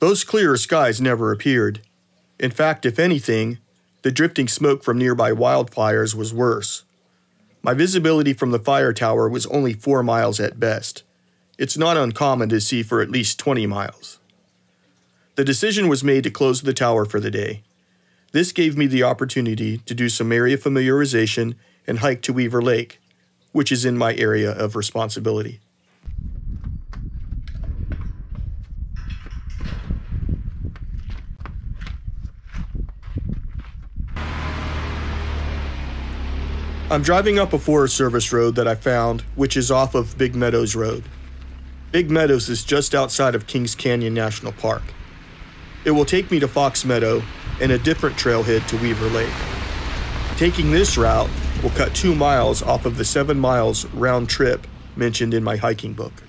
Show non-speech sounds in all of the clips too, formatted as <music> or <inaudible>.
Those clearer skies never appeared. In fact, if anything, the drifting smoke from nearby wildfires was worse. My visibility from the fire tower was only four miles at best. It's not uncommon to see for at least 20 miles. The decision was made to close the tower for the day. This gave me the opportunity to do some area familiarization and hike to Weaver Lake, which is in my area of responsibility. I'm driving up a Forest Service road that I found, which is off of Big Meadows Road. Big Meadows is just outside of Kings Canyon National Park. It will take me to Fox Meadow and a different trailhead to Weaver Lake. Taking this route will cut two miles off of the seven miles round trip mentioned in my hiking book.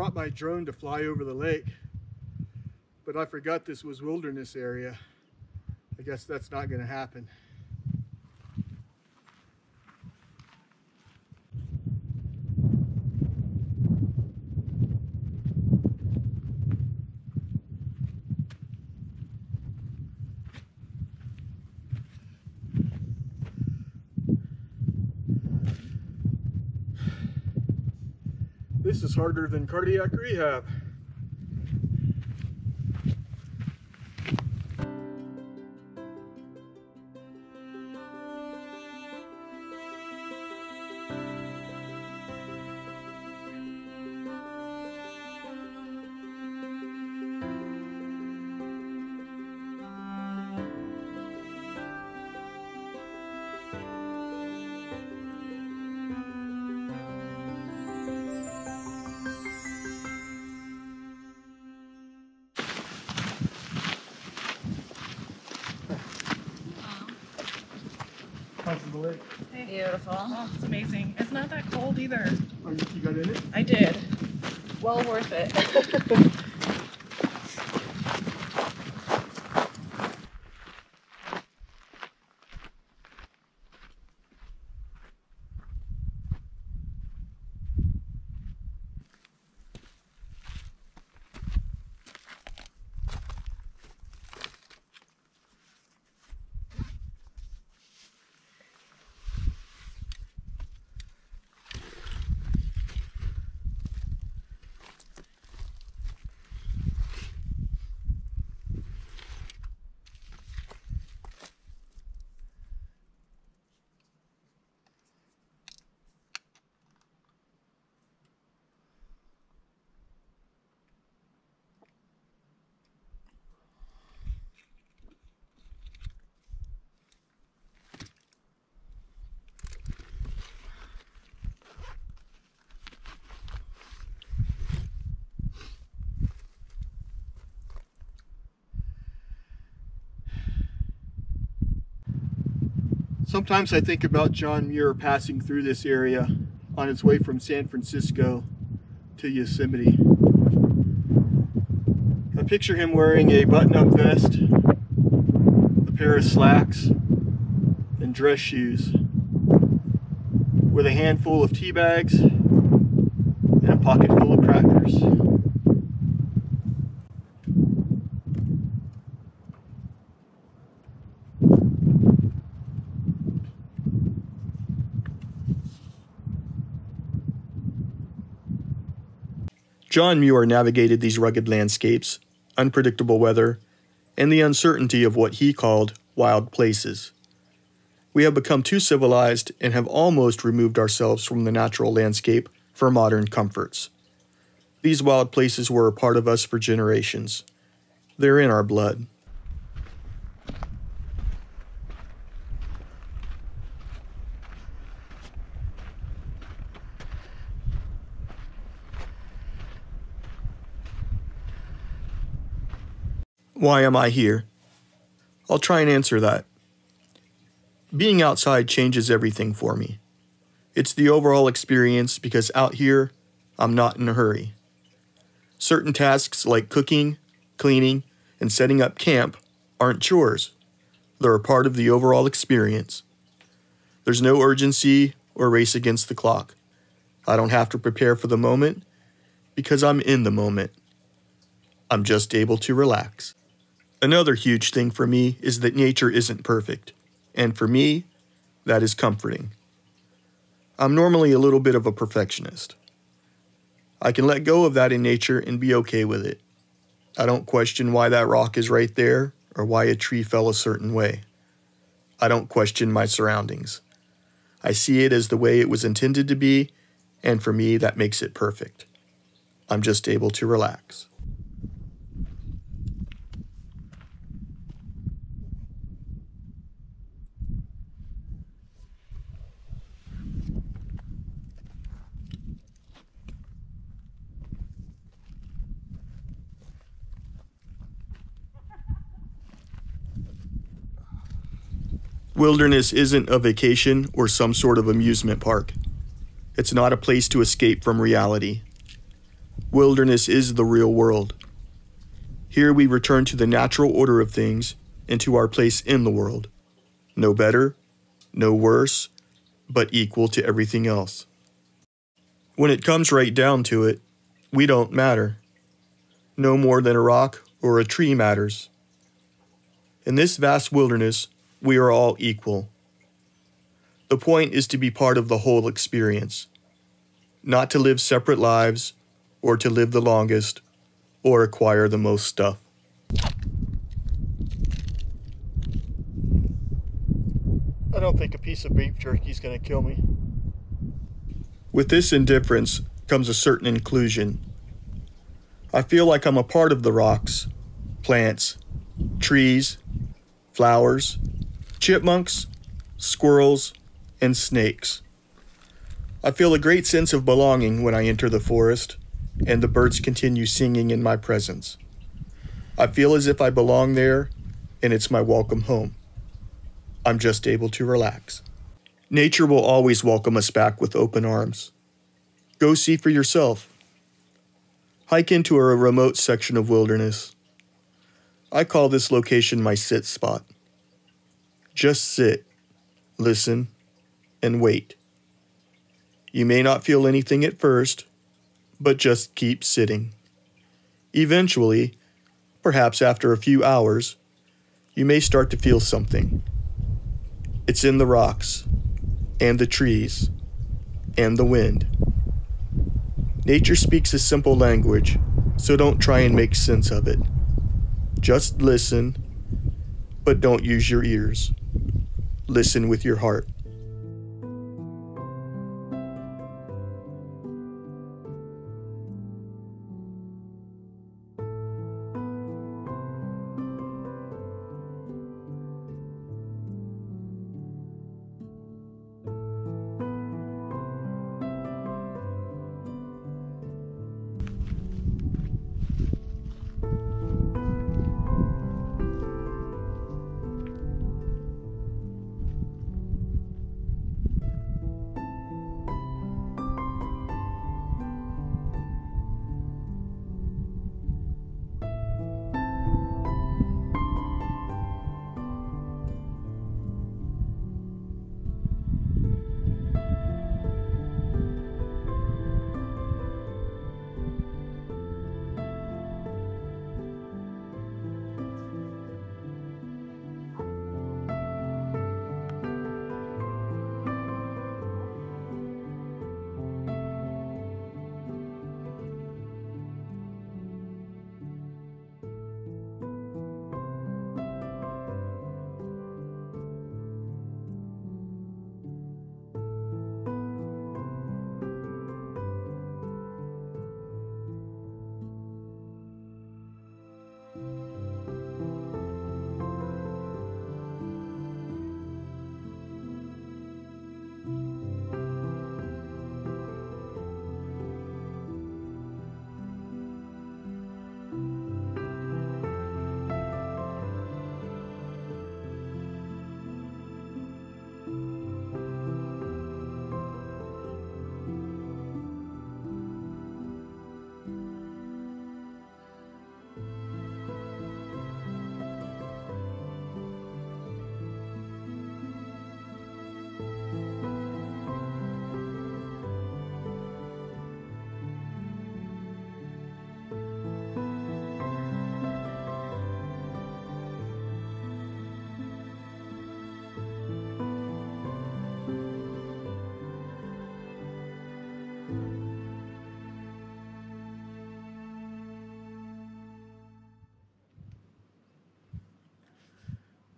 Brought my drone to fly over the lake, but I forgot this was wilderness area. I guess that's not going to happen. Is harder than cardiac rehab. Size the lake. Beautiful. Oh, it's amazing. It's not that cold either. Oh, you, you got in it? I did. Well worth it. <laughs> Sometimes I think about John Muir passing through this area on his way from San Francisco to Yosemite. I picture him wearing a button-up vest, a pair of slacks, and dress shoes, with a handful of tea bags and a pocket full of crackers. John Muir navigated these rugged landscapes, unpredictable weather, and the uncertainty of what he called wild places. We have become too civilized and have almost removed ourselves from the natural landscape for modern comforts. These wild places were a part of us for generations. They're in our blood. Why am I here? I'll try and answer that. Being outside changes everything for me. It's the overall experience because out here, I'm not in a hurry. Certain tasks like cooking, cleaning, and setting up camp aren't chores. They're a part of the overall experience. There's no urgency or race against the clock. I don't have to prepare for the moment because I'm in the moment. I'm just able to relax. Another huge thing for me is that nature isn't perfect, and for me, that is comforting. I'm normally a little bit of a perfectionist. I can let go of that in nature and be okay with it. I don't question why that rock is right there or why a tree fell a certain way. I don't question my surroundings. I see it as the way it was intended to be, and for me, that makes it perfect. I'm just able to relax. Wilderness isn't a vacation or some sort of amusement park. It's not a place to escape from reality. Wilderness is the real world. Here we return to the natural order of things and to our place in the world. No better, no worse, but equal to everything else. When it comes right down to it, we don't matter. No more than a rock or a tree matters. In this vast wilderness, we are all equal. The point is to be part of the whole experience, not to live separate lives or to live the longest or acquire the most stuff. I don't think a piece of beef jerky is going to kill me. With this indifference comes a certain inclusion. I feel like I'm a part of the rocks, plants, trees, flowers, chipmunks, squirrels, and snakes. I feel a great sense of belonging when I enter the forest, and the birds continue singing in my presence. I feel as if I belong there, and it's my welcome home. I'm just able to relax. Nature will always welcome us back with open arms. Go see for yourself. Hike into a remote section of wilderness. I call this location my sit spot. Just sit, listen, and wait. You may not feel anything at first, but just keep sitting. Eventually, perhaps after a few hours, you may start to feel something. It's in the rocks, and the trees, and the wind. Nature speaks a simple language, so don't try and make sense of it. Just listen, but don't use your ears. Listen with your heart.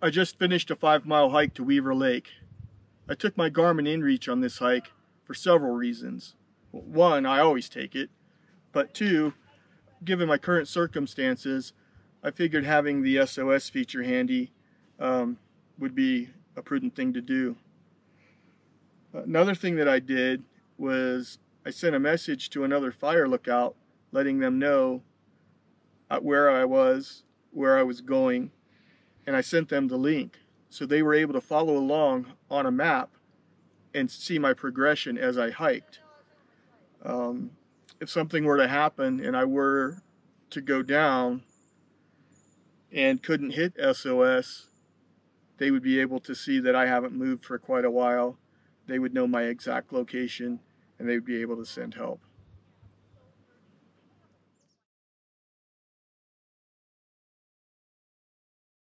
I just finished a five mile hike to Weaver Lake. I took my Garmin InReach on this hike for several reasons. One, I always take it, but two, given my current circumstances, I figured having the SOS feature handy um, would be a prudent thing to do. Another thing that I did was I sent a message to another fire lookout letting them know where I was, where I was going, and I sent them the link. So they were able to follow along on a map and see my progression as I hiked. Um, if something were to happen and I were to go down and couldn't hit SOS, they would be able to see that I haven't moved for quite a while. They would know my exact location and they would be able to send help.